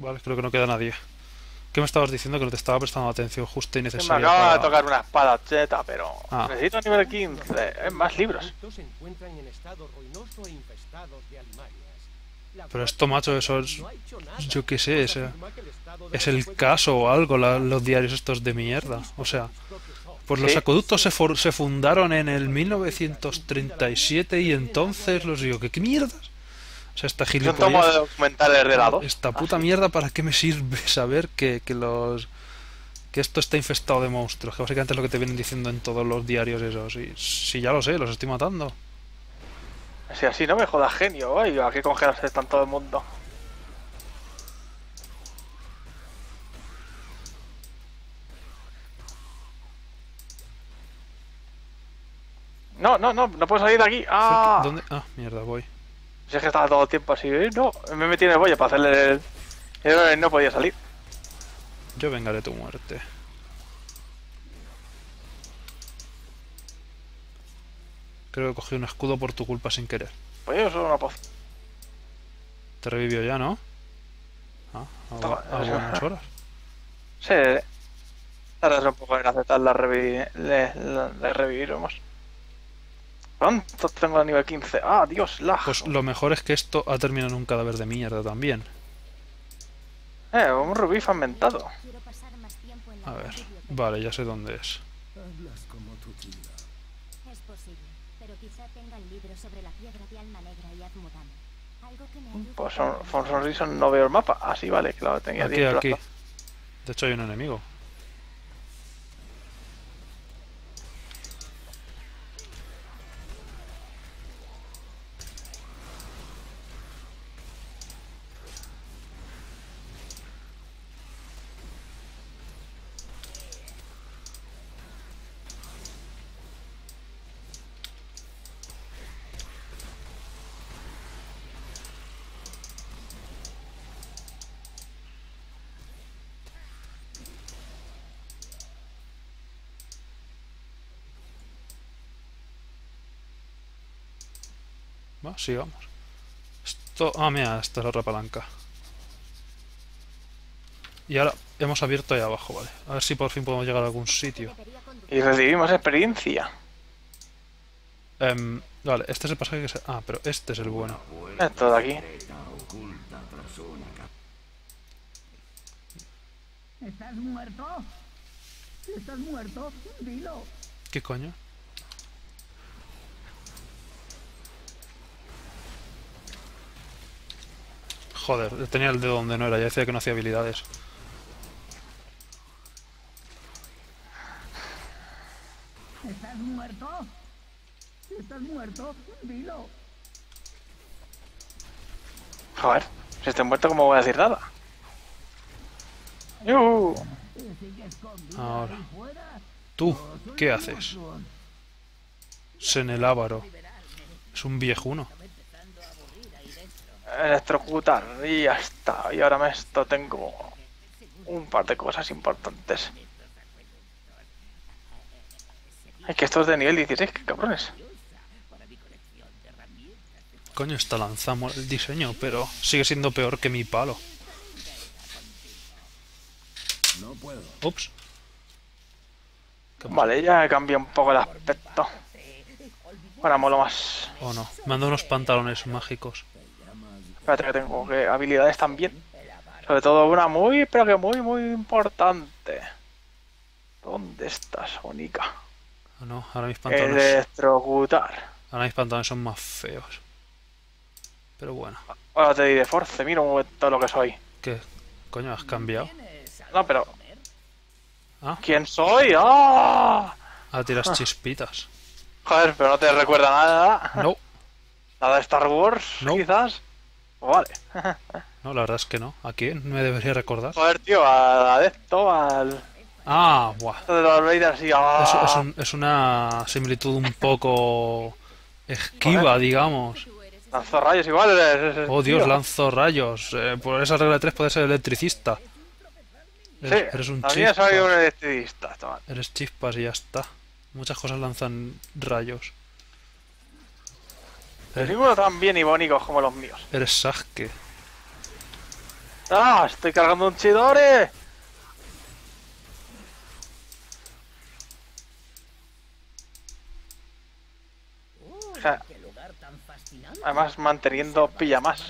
Vale, creo que no queda nadie. ¿Qué me estabas diciendo? Que no te estaba prestando atención justa y Se me necesaria. acaba de para- tocar una espada cheta, pero Ah. necesito nivel 15. Es más libros. E de Pero esto, macho, eso es... Yo qué sé, pues de Es la el caso o algo, la- los diarios estos de mierda. O sea, pues los Sí. acueductos se, for- se fundaron en el 1937 y entonces los digo, ¿qué, qué mierdas? O sea, esta Es un tomo de documentales de lado. Esta puta mierda, ¿para qué me sirve saber que, que los... que esto está infestado de monstruos? Que básicamente es lo que te vienen diciendo en todos los diarios esos. Y si ya lo sé, los estoy matando. Si así no me jodas genio, oiga, ¿a qué congelarse está en todo el mundo? No, no, no, no puedo salir de aquí. Ah, ¿Dónde? Ah, mierda, voy. Si es que estaba todo el tiempo así. ¿eh? No, me metí en el bolle para hacerle el... el- No podía salir. Yo vengaré tu muerte. Creo que cogí un escudo por tu culpa sin querer. Pues yo solo una poción. Te revivió ya, ¿no? Ah, a, buenas horas. Sí, tardas un poco en aceptar la, revi le, la, la reviviremos. ¿Cuánto tengo el nivel 15? Ah, Dios, la. Pues lo mejor es que esto ha terminado en un cadáver de mierda también. Eh, un rubí fragmentado. A ver, vale, ya sé dónde es. Hablas como tu tía. Es posible, pero quizá tengan libros sobre la piedra de alma negra y Azmodam. Algo que me ayude Pues son, comprender por Sonrison no veo el mapa. Así vale, que lo tenía Aquí, aquí. De hecho hay un enemigo. Va, sigamos. Esto... Ah, mira, esta es la otra palanca. Y ahora hemos abierto ahí abajo, vale. A ver si por fin podemos llegar a algún sitio. Y recibimos experiencia. Em, vale, este es el pasaje que se... Ah, pero este es el bueno. Esto de aquí. ¿Estás muerto? ¿Estás muerto? Dilo. ¿Qué coño? Joder, tenía el dedo donde no era, ya decía que no hacía habilidades. ¿Estás muerto? ¿Estás muerto? Dilo. Joder, si estoy muerto, ¿cómo voy a decir nada? ¡Yuhu! ¿Sigues con vida Ahora. ¿Tú qué haces? Senelávaro. Es un viejuno. Electrocutar y ya está. Y ahora me esto tengo un par de cosas importantes. Es que esto es de nivel 16, qué cabrones. Coño, esta lanzamos el diseño, pero sigue siendo peor que mi palo. No puedo. Ups. Vale, ya cambia un poco el aspecto. Ahora molo más. Oh no, me han dado unos pantalones mágicos. Espérate que tengo que habilidades también. Sobre todo una muy, pero que muy, muy importante. ¿Dónde estás, Bonica? Oh no, ahora mis pantalones, Electrocutar. ahora mis pantalones son más feos. Pero bueno, Ahora te diré force, mira un momento lo que soy. ¿qué coño has cambiado? No, pero. Ah. ¿Quién soy? ¡Ah! Ahora tiras chispitas. Joder, pero no te recuerda nada. No, Nada de Star Wars, No. quizás. Vale. no, la verdad es que no. ¿A quién me debería recordar? Joder, tío, al adepto, al. Ah, buah. de los Raiders y ¡ah! Es, es un- es una similitud un poco esquiva, digamos. Lanzó rayos igual. es- es- Oh Dios, tío. lanzo rayos. Eh, por esa regla de 3 puedes ser electricista. Sí, Eres, eres un también soy un chispas. electricista. Eres chispas y ya está. Muchas cosas lanzan rayos. Ninguno tan bien icónicos como los míos. Eres Sasuke. ¡Ah! ¡Estoy cargando un Chidori! Qué tan fascinante. Además, manteniendo pijamas.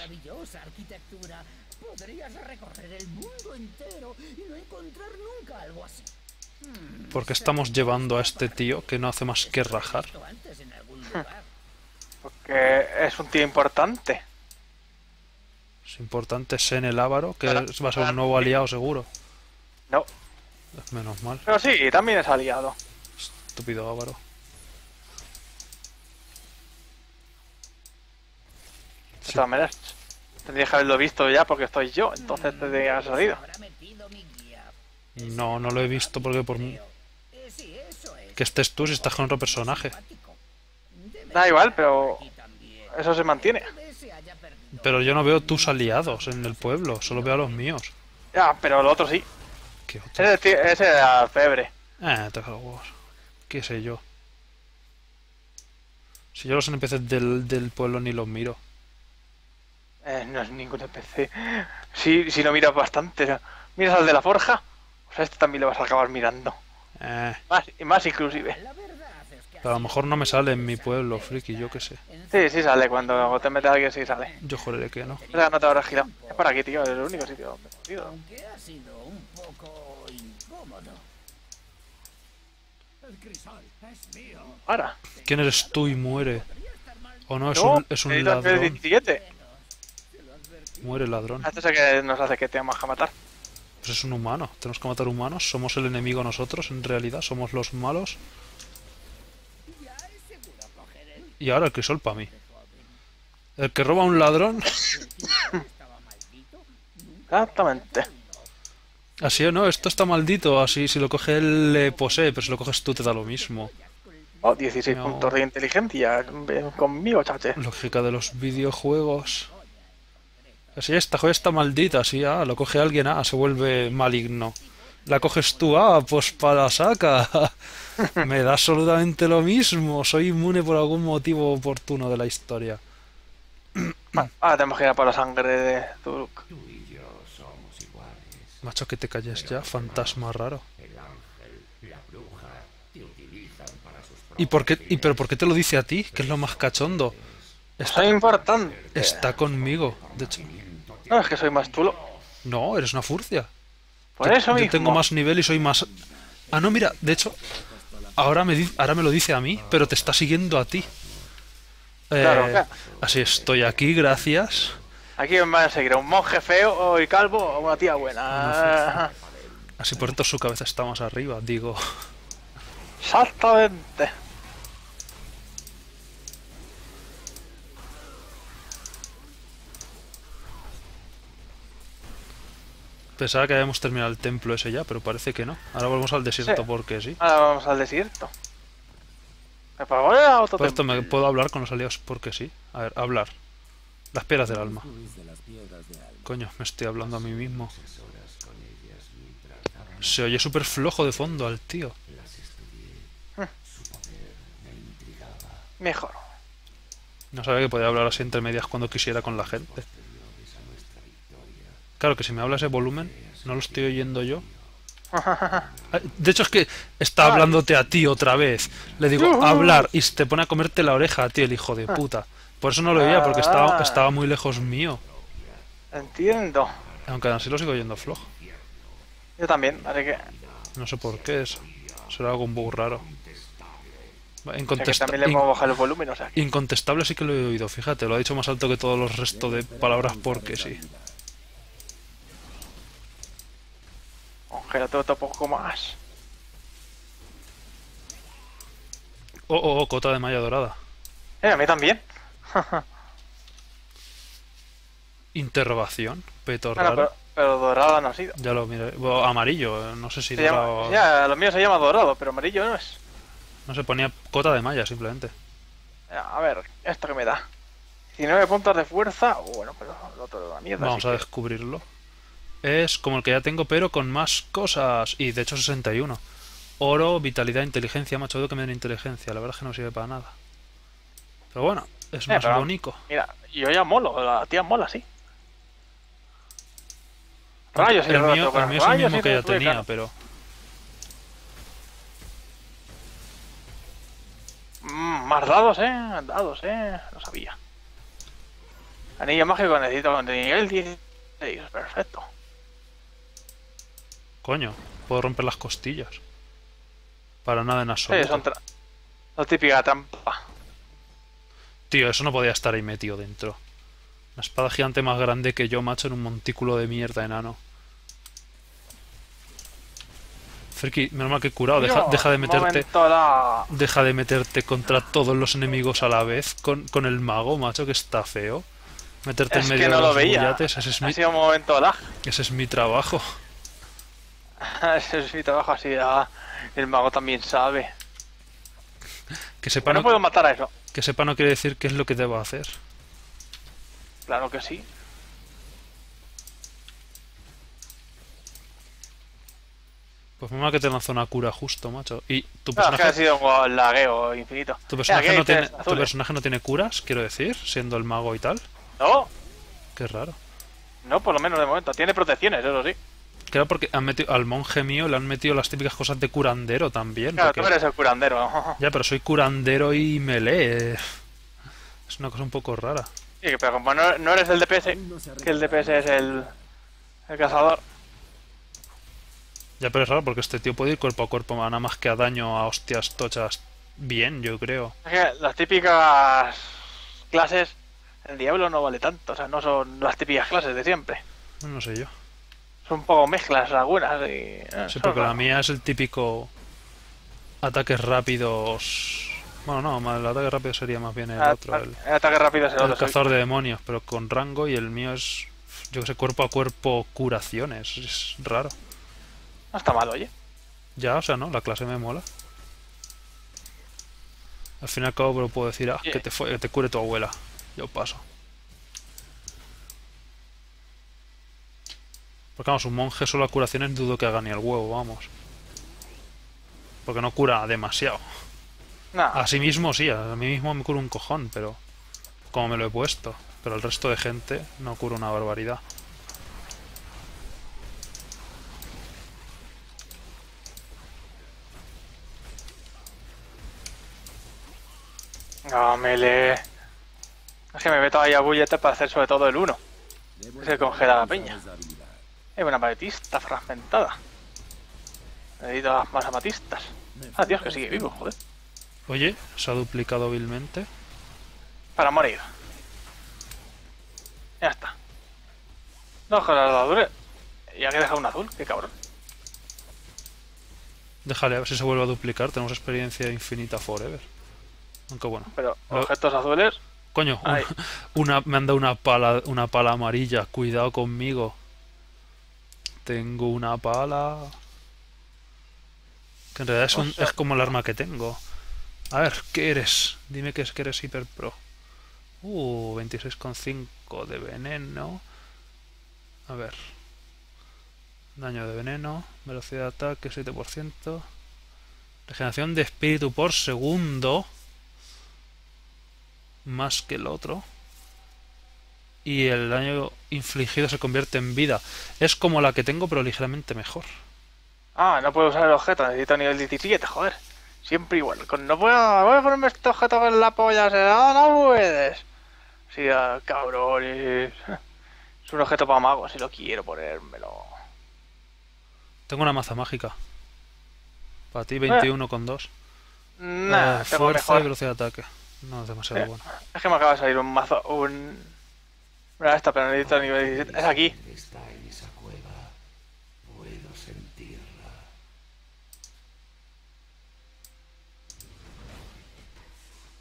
Arquitectura. Podrías recorrer el mundo entero y no encontrar nunca algo así. Porque estamos llevando a este tío que no hace más que rajar. Es un tío importante. Es importante Sen el Ávaro, que Claro. va a ser un nuevo aliado seguro. No. Menos mal, Pero sí, también es aliado. estúpido Ávaro. De todas maneras, tendría que haberlo visto ya porque estoy yo, entonces tendría que haber salido. No, no lo he visto porque por sí, es. que estés tú si estás con otro personaje. Da igual, pero. Eso se mantiene. Pero yo no veo tus aliados en el pueblo, solo veo a los míos. Ya, pero lo otro sí. ¿Qué otro? Ese, tío- ese era febre. Eh, te cago en huevos. ¿Qué sé yo? Si yo los NPCs del, del pueblo ni los miro. Eh, no es ningún NPC. Si, si lo miras bastante. Miras al de la forja, o sea, este también lo vas a acabar mirando. Eh, Más, y más inclusive. La verdad es que pero a lo mejor no me sale en mi pueblo, friki, yo qué sé. Sí, sí sale. Cuando te mete alguien, sí sale. Yo juraré que no. O sea, no te habrás girado. Es por aquí, tío. Es el único sitio donde he ido. aunque ha sido un poco incómodo. El crisol es mío. Ahora. ¿Quién eres tú y muere? O no, es No, un, es un ladrón. 17. Muere ladrón. Este es el que nos hace que tengamos que matar. Pues es un humano. Tenemos que matar humanos. Somos el enemigo nosotros, en realidad. Somos los malos. Y ahora el crisol para mí. El que roba a un ladrón. Exactamente. Así o no, esto está maldito. Así, si lo coge él le posee, pero si lo coges tú te da lo mismo. Oh, 16 No. puntos de inteligencia. Ven Conmigo, chache. Lógica de los videojuegos. Así esta joya está maldita, así ah, lo coge alguien, ah, se vuelve maligno. La coges tú, ah, pues para la saca. Me da absolutamente lo mismo. Soy inmune por algún motivo oportuno de la historia. Ahora tenemos que ir a por la sangre de Turuk. Tú y yo somos iguales. Macho, que te calles ya, fantasma raro. El ángel, la bruja, te utilizan para sus ¿Y por qué, y pero por qué te lo dice a ti? Que es lo más cachondo. Soy importante. Está conmigo. De hecho, No, es que soy más tulo. no, eres una furcia. Por Yo- eso yo mismo. tengo más nivel y soy más. Ah, no, mira, de hecho, ahora me, ahora me lo dice a mí, pero te está siguiendo a ti. Eh, Claro, claro. Así estoy aquí, gracias. Aquí me van a seguir un monje feo y calvo o una tía buena. Así por esto su cabeza está más arriba, digo. Exactamente. Pensaba que habíamos terminado el templo ese ya, pero parece que no. Ahora volvemos al desierto Sí. porque sí. Ahora vamos al desierto. Me a otro esto me puedo hablar con los aliados porque sí. A ver, hablar. Las piedras del alma. Coño, me estoy hablando a mí mismo. Se oye súper flojo de fondo al tío. Mejor. No sabía que podía hablar así entre medias cuando quisiera con la gente. Claro que si me habla ese volumen, no lo estoy oyendo yo. Ah, De hecho es que está hablándote a ti otra vez. Le digo hablar y te pone a comerte la oreja a ti, el hijo de puta. Por eso no lo oía, porque estaba, Ah. estaba muy lejos mío. Entiendo. Aunque así lo sigo oyendo flojo. Yo también, así que, No sé por qué es. Será algún bug raro. o sea que Incontesta- también le bajar el volumen, o sea. que- Incontestable sí que lo he oído, fíjate, lo ha dicho más alto que todos los restos de palabras porque sí. Congélate otro poco más. Oh, oh, oh, cota de malla dorada. Eh, a mí también. Interrogación, peto Bueno, raro. pero, pero dorada no ha sido. Ya lo miré. Bueno, amarillo, eh, no sé si Se dorado- llama, ya, lo mío se llama dorado, pero amarillo no es. No se ponía cota de malla simplemente. A ver, ¿esto que me da? 19 puntos de fuerza. Bueno, pero el otro de la mierda. Vamos a que- descubrirlo. Es como el que ya tengo, pero con más cosas. Y de hecho 61. Oro, vitalidad, inteligencia. Macho, veo que me den inteligencia. La verdad es que no sirve para nada. Pero bueno, es Eh, más pero- bonito. Mira, yo ya molo, la tía mola, sí. Rayos el roto, mío, el mío es el mismo que ya tenía, claro. pero... Mm, más dados, eh. Dados, eh. No sabía. Anillo mágico necesito de nivel 16. Perfecto. Coño, puedo romper las costillas. Para nada en Sí, absoluto. son tra- la típica trampa. Tío, eso no podía estar ahí metido dentro. Una espada gigante más grande que yo, macho, en un montículo de mierda enano. Friki, menos mal que he curado. Deja, deja de meterte. Deja de meterte contra todos los enemigos a la vez con, con el mago, macho, que está feo. Meterte Es en medio que de no lo los veía. bullates, ese es, Ha mi, sido un momento lag. ese es mi trabajo. Ese es mi trabajo así. ah, el mago también sabe. Que sepa, No no, puedo matar a eso. que sepa no quiere decir qué es lo que debo hacer. Claro que sí. Pues mal que te lanzó una cura justo, macho. Y tu No, es que ha personaje, sido un lagueo infinito. tu personaje, no tiene, tu personaje no tiene curas, quiero decir, siendo el mago y tal. No, Qué raro. no, por lo menos de momento. Tiene protecciones, eso sí. Claro, porque han metido, al monje mío le han metido las típicas cosas de curandero también. Claro, porque- tú eres el curandero. Ya, pero soy curandero y melee. Es una cosa un poco rara. Sí, pero como no, no eres el DPS, que el DPS es el, el cazador. Ya, pero es raro porque este tío puede ir cuerpo a cuerpo, nada más que a daño a hostias tochas. Bien, yo creo. Es que las típicas clases, el diablo no vale tanto, o sea, no son las típicas clases de siempre. No sé yo. Son un poco mezclas algunas y... eh, Sí, porque la mía es el típico ataques rápidos. Bueno, no, el ataque rápido sería más bien el Ah, otro, el, el ataque rápido es el el otro. sí. cazador de demonios, pero con rango y el mío es, yo que sé, cuerpo a cuerpo curaciones. Es raro. No está mal, oye. Ya, o sea, ¿no? La clase me mola. Al fin y al cabo, pero puedo decir, ah, Yeah. que te, fue- que te cure tu abuela. Yo paso. Porque vamos, un monje solo a curaciones dudo que haga ni el huevo, vamos. Porque no cura demasiado. No, A sí mismo sí, a mí mismo me cura un cojón, pero... Como me lo he puesto. Pero el resto de gente no cura una barbaridad. no, mele. Es que me meto ahí a bullete para hacer sobre todo el 1. Se congela la peña. Es una amatista fragmentada. Necesito más amatistas. Ah, Dios, que sigue vivo, joder. Oye, se ha duplicado vilmente. Para morir. Ya está. No, con las daduras. Ya que deja un azul, qué cabrón. Déjale a ver si se vuelve a duplicar. Tenemos experiencia infinita forever. Aunque bueno. Pero Lo- objetos azules. Coño, una, me han dado una pala, una pala amarilla. Cuidado conmigo. Tengo una pala. Que en realidad es, un- es como el arma que tengo. A ver, ¿qué eres? Dime que es que eres hiper pro. Uh, 26,5 de veneno. A ver. Daño de veneno. Velocidad de ataque 7%. Regeneración de espíritu por segundo. Más que el otro. Y el daño infligido se convierte en vida. Es como la que tengo, pero ligeramente mejor. Ah, no puedo usar el objeto, necesito nivel 17, joder. Siempre igual. Con, no puedo, voy a ponerme este objeto con la polla, será, no puedes. Sí, ah, cabrones. Es un objeto para magos, si lo quiero ponérmelo. Tengo una maza mágica. Para ti, 21 con 2. Nah, Eh, fuerza y mejor. velocidad de ataque. No es demasiado Eh. bueno. Es que me acaba de salir un mazo, un... Mira esta, pero necesito nivel 17. Es aquí. Está en esa cueva. Puedo sentirla.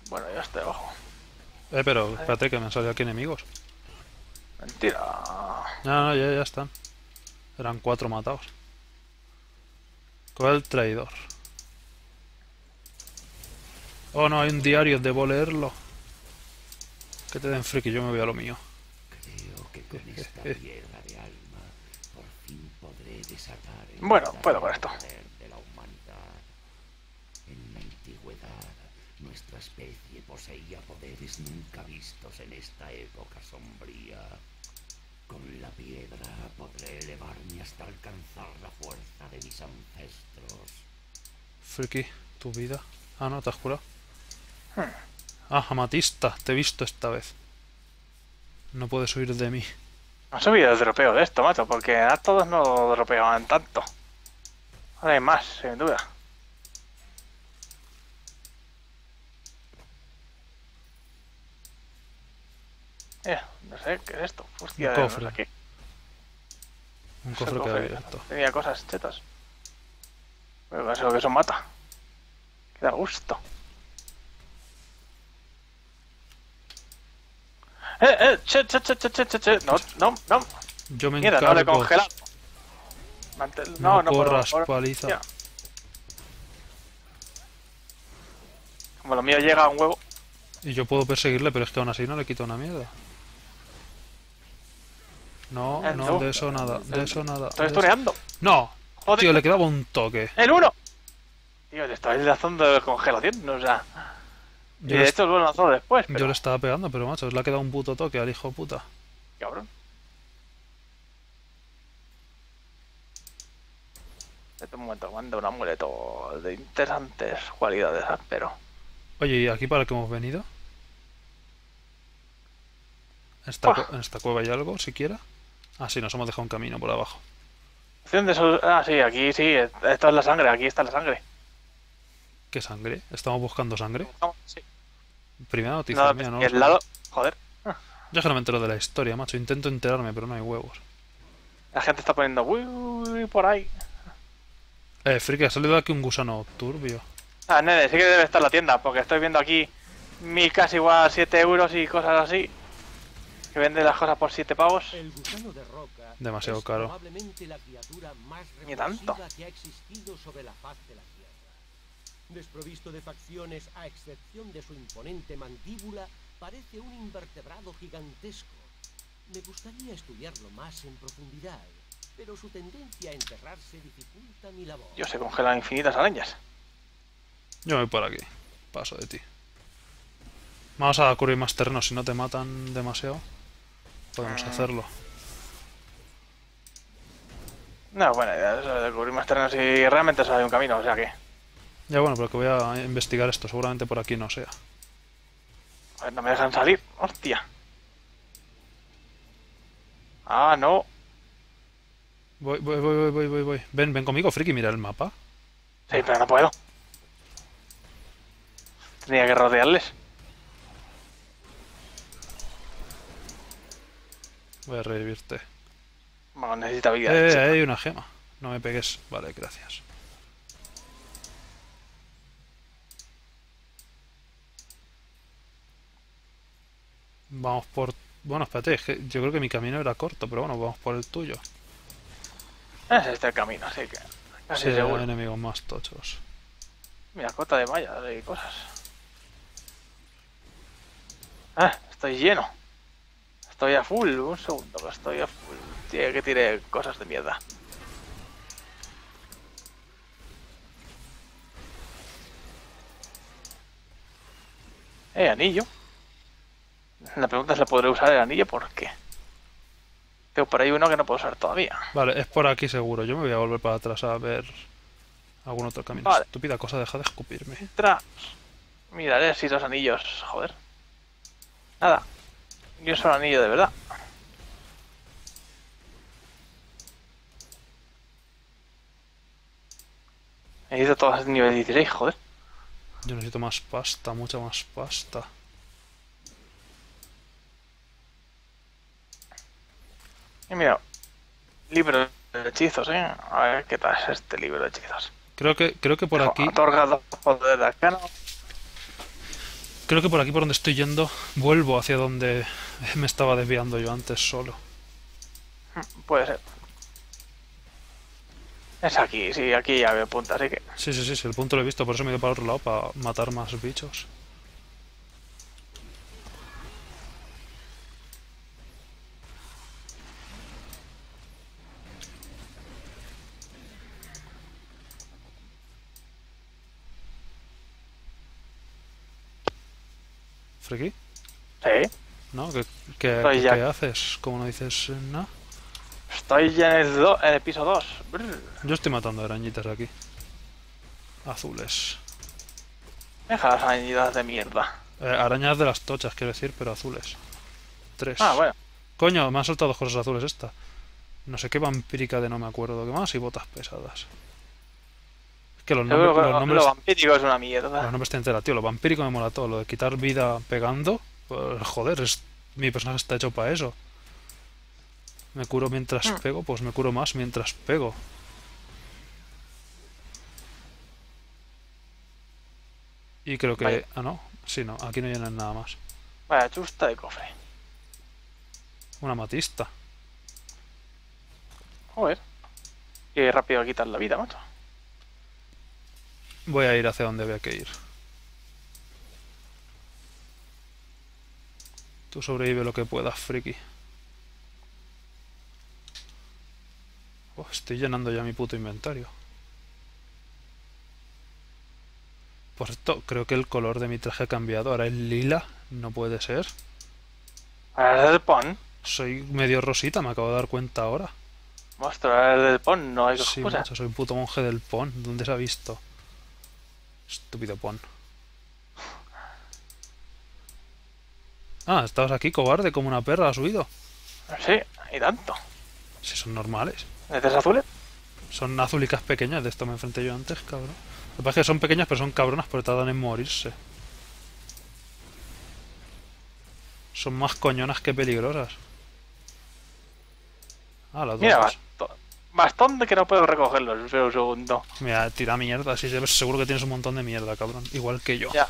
Bueno, ya está debajo. Eh, pero espérate que me han salido aquí enemigos. Mentira. No, no, ya, ya están. Eran cuatro matados. ¿Cuál el traidor? Oh, no, hay un diario, debo leerlo. Que te den friki, yo me voy a lo mío. Con esta piedra de alma por fin podré desatar el Bueno, puedo con esto. poder de la humanidad. En la antigüedad, nuestra especie poseía poderes nunca vistos en esta época sombría. Con la piedra podré elevar hasta alcanzar la fuerza de mis ancestros. Friki, tu vida. Ah, no, te has curado. Ah, Amatista, te he visto esta vez. No puedes huir de mí. No ha subido el dropeo de esto, macho, porque a todos no dropeaban tanto. Ahora hay más, sin duda. Eh, no sé, ¿qué es esto? Hostia, Un cofre. Un cofre que ha cofre. abierto. Tenía cosas chetas. Pero eso que eso mata. Que da gusto. Eh, eh, che, che, che, che, che, che, che. No, no, no. Yo me Mierda, no le he congelado. Mantel- No, No, no, puedo, corras, ahora- paliza. Como lo mío llega a un huevo. Y yo puedo perseguirle, pero es que aún así no le quito una mierda. No, El no, de eso nada, de El- eso nada. Estoy de eso- stuneando. No, Joder. tío, le quedaba un toque. ¡El uno! Tío, le estáis lanzando de congelación, o sea. Y Yo de le, hecho lo lanzado después, yo pero. le estaba pegando, pero macho, le ha quedado un puto toque al hijo puta. Cabrón. Espera un momento, manda un amuleto de interesantes cualidades, pero. Oye, ¿y aquí para qué hemos venido? ¿En esta, ¿En esta cueva hay algo, siquiera? Ah, sí, nos hemos dejado un camino por abajo. De Ah, sí, aquí sí, esto es la sangre, aquí está la sangre. ¿Qué sangre? ¿Estamos buscando sangre? Sí. Primera noticia Nada, mía, ¿no? y el lado. Joder, Yo es que no me entero de la historia, macho. Intento enterarme, pero no hay huevos. la gente está poniendo uy, uy, por ahí. Eh, friki, ha salido aquí un gusano turbio. Ah, nene, sí que debe estar la tienda, porque estoy viendo aquí mi casi igual 7 euros y cosas así. Que vende las cosas por 7 pavos. El gusano de roca Demasiado caro. probablemente la criatura más Ni tanto. que ha existido sobre la faz de la. Desprovisto de facciones, a excepción de su imponente mandíbula, parece un invertebrado gigantesco. Me gustaría estudiarlo más en profundidad, pero su tendencia a enterrarse dificulta mi labor. Yo se congelan infinitas arañas. Yo me voy por aquí. Paso de ti. Vamos a cubrir más terreno si no te matan demasiado. Podemos Ah. hacerlo. No, buena idea, eso de cubrir más terrenos y realmente solo hay un camino, o sea que. Ya bueno, pero que voy a investigar esto. Seguramente por aquí no sea. A ver, no me dejan salir. Hostia. Ah, no. Voy, voy, voy, voy, voy, voy. Ven, ven conmigo, friki, mira el mapa. Sí, pero no puedo. Tenía que rodearles. Voy a revivirte. Vamos, necesita vida. Eh, hay una gema. No me pegues. Vale, gracias. Vamos por... Bueno, espérate, es que yo creo que mi camino era corto, pero bueno, vamos por el tuyo. Es este el camino, así que. Casi Sí, seguro. enemigos más tochos. Mira, cota de malla y cosas. Ah, estoy lleno. Estoy a full, un segundo, que estoy a full. Tiene que tirar cosas de mierda. Eh, anillo. La pregunta es, ¿le podré usar el anillo? ¿Por qué? Tengo por ahí uno que no puedo usar todavía. Vale, es por aquí seguro. Yo me voy a volver para atrás a ver algún otro camino. Vale. Estúpida cosa, deja de escupirme. Tras. Miraré si los anillos. Joder. Nada. Ni un solo anillo de verdad. Necesito todas nivel 16, joder. Yo necesito más pasta, mucha más pasta. Y mira. Libro de hechizos, eh. A ver qué tal es este libro de hechizos. Creo que, creo que por aquí, Otorga dos poderes de arcano. creo que por aquí por donde estoy yendo, vuelvo hacia donde me estaba desviando yo antes solo. Puede ser. Es aquí, sí, aquí ya veo punta, así que. Sí, sí, sí, sí, el punto lo he visto, por eso me he ido para otro lado, para matar más bichos. ¿Friki? Sí. ¿No? ¿Qué, qué, Estoy qué- ya. qué haces? ¿Cómo no dices nada? Estoy ya en el, do- en el piso 2. Yo estoy matando arañitas aquí. Azules. Deja las arañitas de mierda. Eh, arañas de las tochas, quiero decir, pero azules. Tres. Ah, bueno. Coño, me han soltado dos cosas azules esta. No sé qué vampírica de no me acuerdo qué más y botas pesadas. Que los nombres, los lo, nombres, lo vampírico es una mierda. los nombres te entera, tío. Lo vampírico me mola todo. Lo de quitar vida pegando, pues, joder, es, mi personaje está hecho para eso. Me curo mientras Mm. pego, pues me curo más mientras pego. Y creo que... Vale. Ah, no. Sí, no. Aquí no llenan nada más. Vaya chusta de cofre. Una matista. Joder. Qué rápido quitar la vida, macho. Voy a ir hacia donde había que ir. Tú sobrevive lo que puedas, friki. Oh, estoy llenando ya mi puto inventario. Por cierto, creo que el color de mi traje ha cambiado. Ahora es lila. No puede ser. Ahora es del pon. Soy medio rosita, me acabo de dar cuenta ahora. Monstruo, ahora es del pon. No hay Sí, excusa. macho, soy un puto monje del pon. ¿Dónde se ha visto? Estúpido pon. Ah, estabas aquí, cobarde, como una perra, ha subido. Sí, y tanto. Si son normales. ¿Neces azules? Son azulicas pequeñas, de esto me enfrenté yo antes, cabrón. Lo que pasa es que son pequeñas, pero son cabronas porque tardan en morirse. Son más coñonas que peligrosas. Ah, las dos. Mira. Bastón de que no puedo recogerlo. Espera un segundo. Mira, tira mierda, sí, seguro que tienes un montón de mierda, cabrón. Igual que yo. Ya.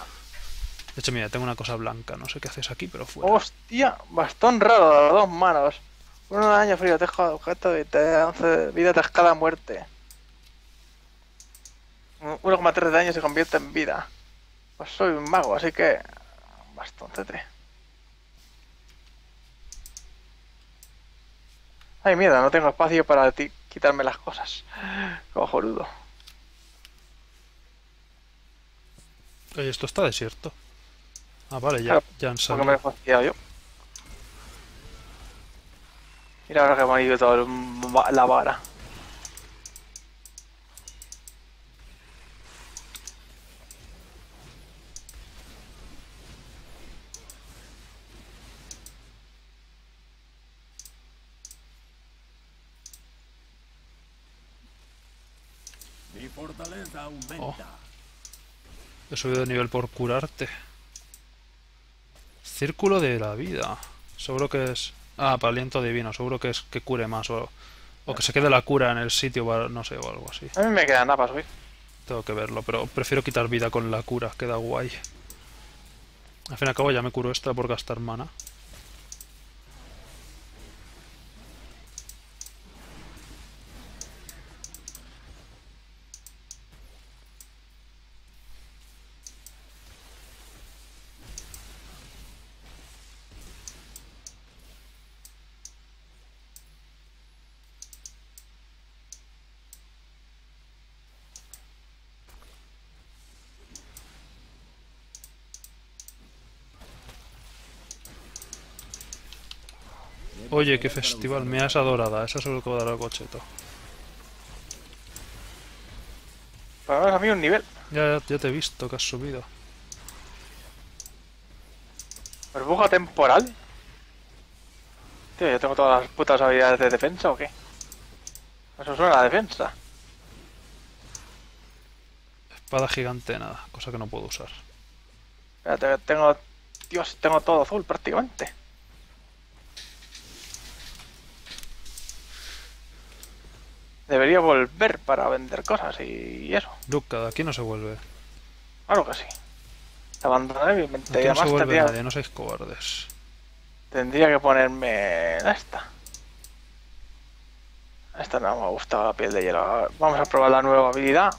De hecho, mira, tengo una cosa blanca, no sé qué haces aquí, pero fuera. Hostia, bastón raro de las dos manos. Uno de daño frío, tejo de objeto y te 11 vida te escala a muerte. 1,3 de daño se convierte en vida. Pues soy un mago, así que. Bastón CT. Ay, mierda, no tengo espacio para ti quitarme las cosas. Cojonudo. Oye, esto está desierto. Ah, vale, ya, Claro, ya han Porque me he salido. fastidiado yo. Mira ahora que me ha ido ma- la vara. Oh. He subido de nivel por curarte. Círculo de la vida. Seguro que es... Ah, para aliento divino. Seguro que es que cure más o... O que se quede la cura en el sitio, no sé, o algo así. A mí me queda nada para subir. Tengo que verlo, pero prefiero quitar vida con la cura, queda guay. Al fin y al cabo ya me curo esta por gastar mana. Oye, qué festival, me esa dorada, esa seguro que va a dar al cocheto. Menos a mí un nivel. Ya, ya, te he visto que has subido. ¿Burbuja temporal? Tío, yo tengo todas las putas habilidades de defensa o qué? Eso suena a defensa. Espada gigante, nada, cosa que no puedo usar. Espérate, tengo. Dios, tengo todo azul prácticamente. Debería volver para vender cosas y eso. Luca, de aquí no se vuelve. Claro que sí. Abandoné mi De mente aquí no se vuelve tendría, nadie, no seáis cobardes. tendría que ponerme esta. Esta no me ha gustado la piel de hielo. Vamos a probar la nueva habilidad.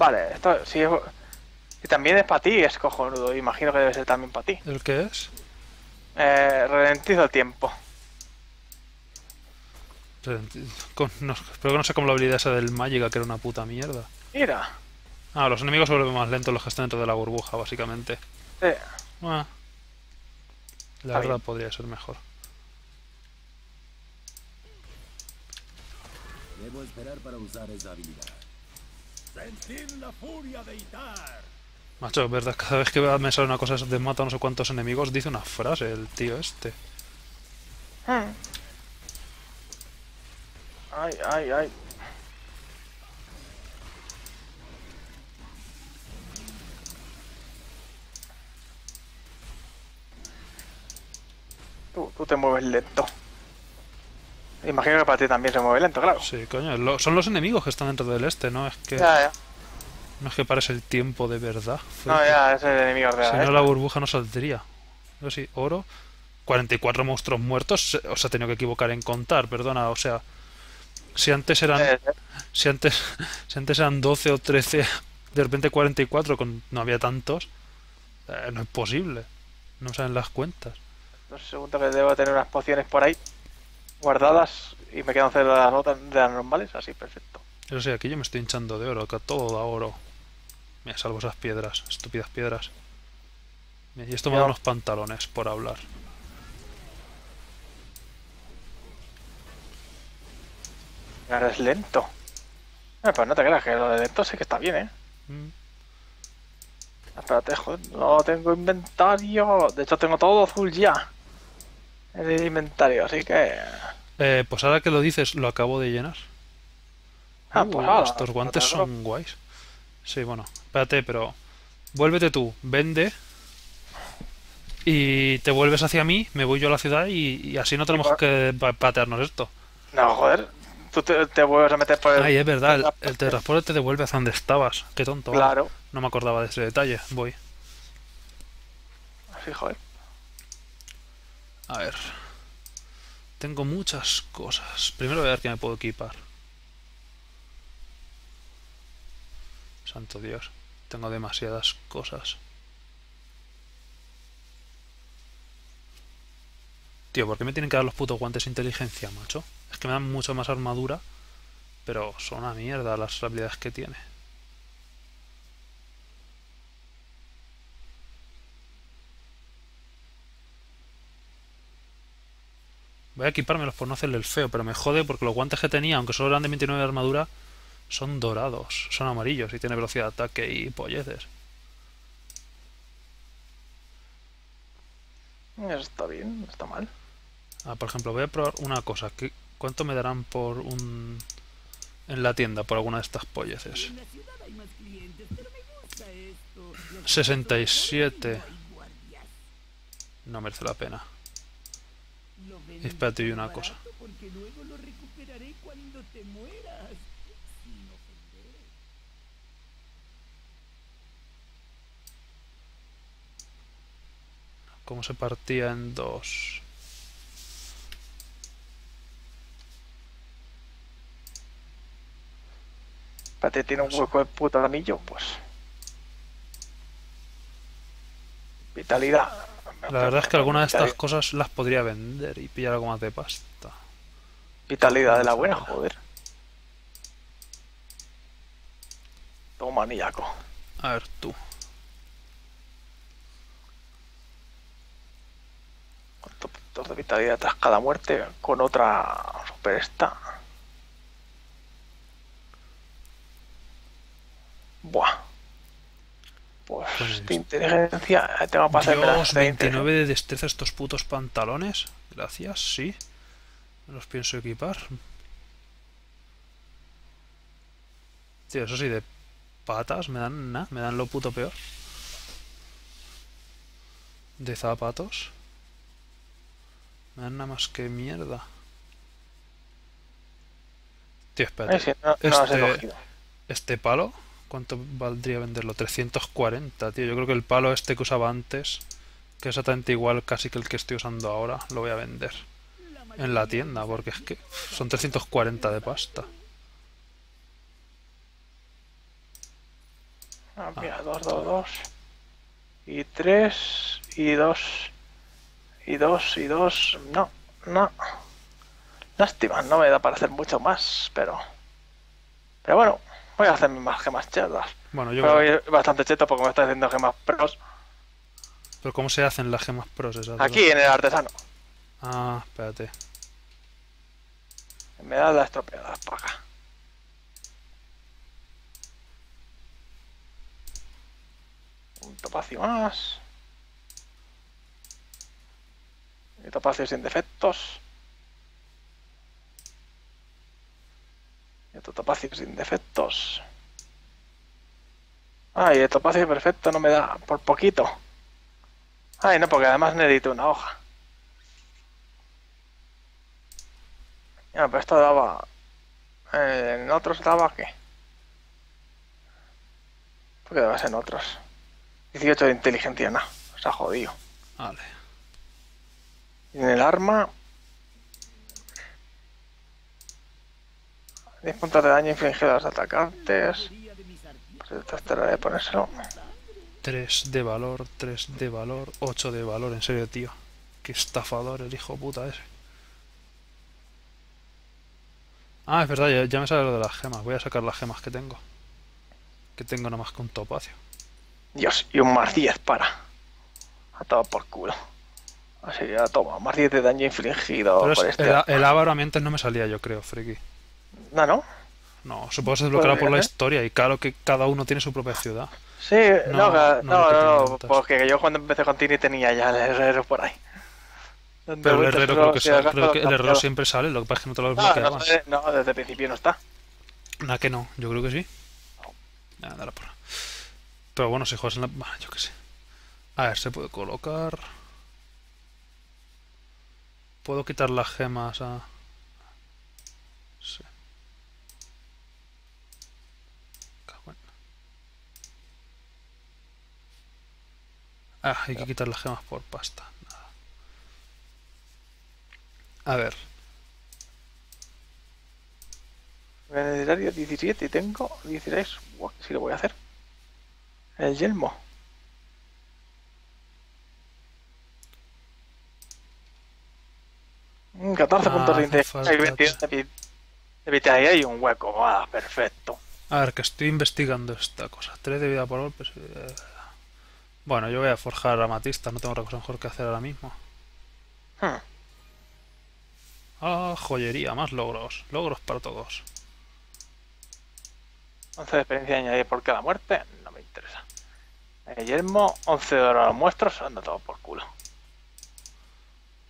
Vale, esto si, es- si también es para ti, es cojonudo. Imagino que debe ser también para ti. ¿El qué es? Eh, ralentizo el tiempo. Con- no, espero que no sea como la habilidad esa del Magica, que era una puta mierda. Mira. Ah, los enemigos se vuelven más lentos los que están dentro de la burbuja, básicamente. Sí. Ah. La verdad podría ser mejor. Debo esperar para usar esa habilidad. Sentir la furia de Itar. Macho, es verdad, cada vez que me sale una cosa de mata a no sé cuántos enemigos, dice una frase el tío este. Hmm. Ay, ay, ay. Tú, tú te mueves lento. Imagino que para ti también se mueve lento, claro. Sí, coño, lo- son los enemigos que están dentro del este, ¿no? Es que Ya, ya. no es que parece el tiempo de verdad. No, ya, es el enemigo real. Si ¿eh? no, la burbuja no saldría. Yo sí, oro. 44 monstruos muertos. Os ha tenido que equivocar en contar, perdona. O sea, si antes eran, Eh, eh, si antes, si antes eran 12 o 13, de repente 44, con, no había tantos. eh, no es posible. No saben las cuentas. Un segundo que debo tener unas pociones por ahí guardadas y me quedan cerca de las notas de las normales, así, perfecto. Eso sí, aquí yo me estoy hinchando de oro, que todo da oro. Mira, salvo esas piedras, estúpidas piedras. Mira, y esto me da unos pantalones por hablar. Ahora es lento. Eh, pues no te creas que lo de lento sí que está bien, ¿eh? Mm. Espérate, joder, no tengo inventario. De hecho, tengo todo azul ya. El inventario, así que. Eh, pues ahora que lo dices, lo acabo de llenar. Ah, Uh, pues nada, estos guantes no son guays. Sí, bueno, espérate, pero vuélvete tú, vende y te vuelves hacia mí, me voy yo a la ciudad y, y así no tenemos que pa- patearnos esto. No, joder. Tú te, te vuelves a meter por el. Ay, es verdad, el, el teletransporte te devuelve hacia donde estabas. Qué tonto. Claro. No me acordaba de ese detalle. Voy. Así, joder. A ver. Tengo muchas cosas. Primero voy a ver qué me puedo equipar. Santo Dios. Tengo demasiadas cosas. Tío, ¿por qué me tienen que dar los putos guantes de inteligencia, macho? Es que me dan mucho más armadura, pero son una mierda las habilidades que tiene. Voy a equipármelos por no hacerle el feo, pero me jode porque los guantes que tenía, aunque solo eran de 29 de armadura, son dorados, son amarillos y tiene velocidad de ataque y polleces. Está bien, no está mal. Ah, por ejemplo, voy a probar una cosa. ¿qué- ¿Cuánto me darán por un... en la tienda por alguna de estas polleces? En la ciudad hay más clientes, pero me gusta esto. Los 67. no hay guardias. No merece la pena. Espérate, una cosa. Porque luego lo recuperaré cuando te mueras. Sin ofender. ¿Cómo se partía en dos? Espérate, tiene un hueco de puto anillo, pues. Vitalidad. La verdad es que algunas de estas cosas las podría vender y pillar algo más de pasta. Vitalidad de la buena, joder. Toma, nillaco. A ver, tú. ¿Cuántos puntos de vitalidad tras cada muerte con otra super esta? Buah. Pues Pues- de inteligencia tengo para Dios, de inteligencia. 29 de destreza estos putos pantalones. Gracias, sí. Los pienso equipar. Tío, eso sí, de patas me dan nada, me dan lo puto peor. De zapatos. Me dan nada más que mierda. Tío, espérate. Sí, no, no las he Este-. Este palo, ¿cuánto valdría venderlo? 340, tío. Yo creo que el palo este que usaba antes, que es exactamente igual casi que el que estoy usando ahora, lo voy a vender en la tienda, porque es que son 340 de pasta. Ah, mira, 2, 2, 2. Y 3, y 2. Y 2, y 2. No, no. Lástima, no me da para hacer mucho más, pero... Pero bueno, voy a hacerme más gemas chetas. Bueno, yo Pero creo- voy bastante cheto porque me está haciendo gemas pros. Pero ¿cómo se hacen las gemas pros esas? Aquí en el artesano. Ah, espérate. Me da la estropeada para acá. Un topacio más. Y topacio sin defectos. Y otro topacio sin defectos. Ay, el topacio perfecto no me da por poquito. Ay, no, porque además necesito una hoja. Ya, pero esto daba. eh, en otros daba qué? ¿Por qué dabas en otros? 18 de inteligencia, no. Se ha jodido. Vale. Y en el arma. 10 puntos de daño infligido a los atacantes. Pues de ponérselo. 3 de valor, 3 de valor, 8 de valor, en serio, tío. Qué estafador el hijo puta ese. Ah, es verdad, ya, ya me sale lo de las gemas. Voy a sacar las gemas que tengo. Que tengo nada más que un topacio. Dios, y un más 10 para. A todo por culo. Así ya toma, más 10 de daño infligido Pero por es- este. el, el avaro a mí antes no me salía, yo creo, friki. No, no. No, supongo que se desbloqueará por la ¿eh? historia y claro que cada uno tiene su propia ciudad. Sí, No, no, no, porque yo cuando empecé con Tini tenía ya el herrero por ahí. Pero el herrero creo que, sale- acaso creo que el herrero siempre sale, lo que pasa es que no te lo No, desbloqueaban. no, no, desde el principio no está. Nah, que no, yo creo que sí. Por. Pero bueno, si juegas en la. Yo qué sé. A ver, se puede colocar. Puedo quitar las gemas a. Sí. Ah, hay que quitar las gemas por pasta. Nada. A ver. En el diario 17 y tengo 16. Buah, sí lo voy a hacer. El yelmo. Mm, 14 Ah, puntos de hace inteligencia y falta- 22 de vi- de vitalidad y un hueco. Ah, perfecto. A ver, que estoy investigando esta cosa. 3 de vida por golpe. eh. Bueno, yo voy a forjar amatista, no tengo otra cosa mejor que hacer ahora mismo. Hmm. Ah, joyería, más logros. Logros para todos. 11 de experiencia añadida por cada muerte. No me interesa. El yelmo, 11 de oro a los muestros. Anda todo por culo.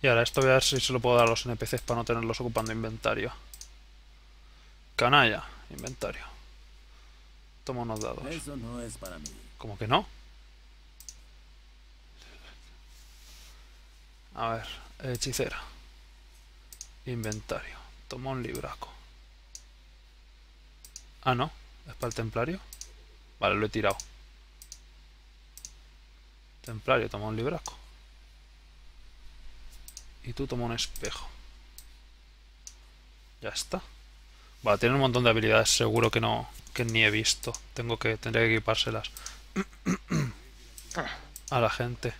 Y ahora esto voy a ver si se lo puedo dar a los NPCs para no tenerlos ocupando inventario. Canalla, inventario. Toma unos dados. Eso no es para mí. ¿Cómo que no? A ver, hechicera. Inventario. Toma un libraco. Ah, no. ¿Es para el templario? Vale, lo he tirado. Templario, toma un libraco. Y tú toma un espejo. Ya está. Vale, tiene un montón de habilidades, seguro que no, que ni he visto. Tengo que, tendré que equipárselas a la gente.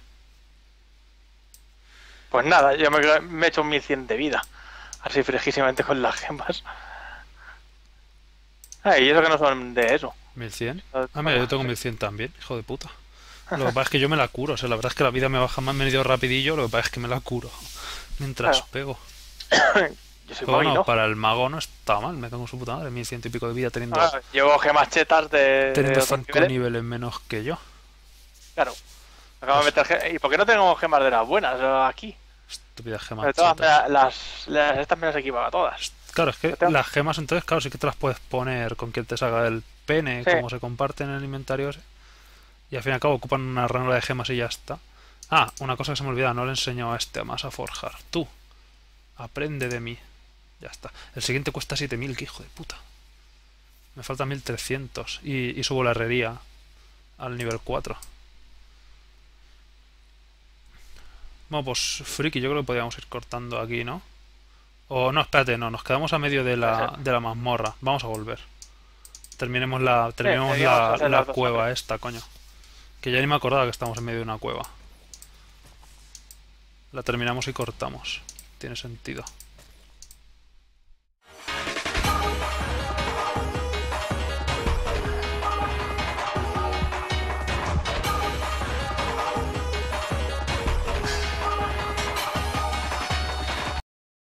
Pues nada, yo me, me he hecho un 1100 de vida. Así fresquísimamente con las gemas. Ah, y eso que no son de eso. 1100. Ah, mira, yo tengo 1100 también, hijo de puta. Lo que pasa es que yo me la curo, o sea, la verdad es que la vida me baja más medio rapidillo, lo que pasa es que me la curo mientras Claro. pego. Yo soy bueno, bueno, para el mago no está mal, me tengo su puta madre, 1100 y pico de vida teniendo, Ah, llevo gemas chetas de, teniendo otros 5 niveles. niveles menos que yo. Claro. Acabo de meter ge- ¿Y por qué no tengo gemas de las buenas aquí? Estúpidas gemas. todas chetas. maneras, las, las, estas me las todas. Claro, es que las gemas entonces, claro, sí que te las puedes poner con quien te salga el pene, Sí. como se comparten en el inventario ese. Y al fin y al cabo ocupan una ranura de gemas y ya está. Ah, una cosa que se me olvida, no le enseño a este más a forjar. Tú, aprende de mí. Ya está. El siguiente cuesta 7000, que hijo de puta. Me faltan 1300 y, y subo la herrería al nivel 4. Bueno, pues friki, yo creo que podríamos ir cortando aquí, ¿no? O no, espérate, no, nos quedamos a medio de la, de la mazmorra. Vamos a volver. Terminemos la, terminemos la, la cueva esta, coño. Que ya ni me acordaba que estamos en medio de una cueva. La terminamos y cortamos. Tiene sentido.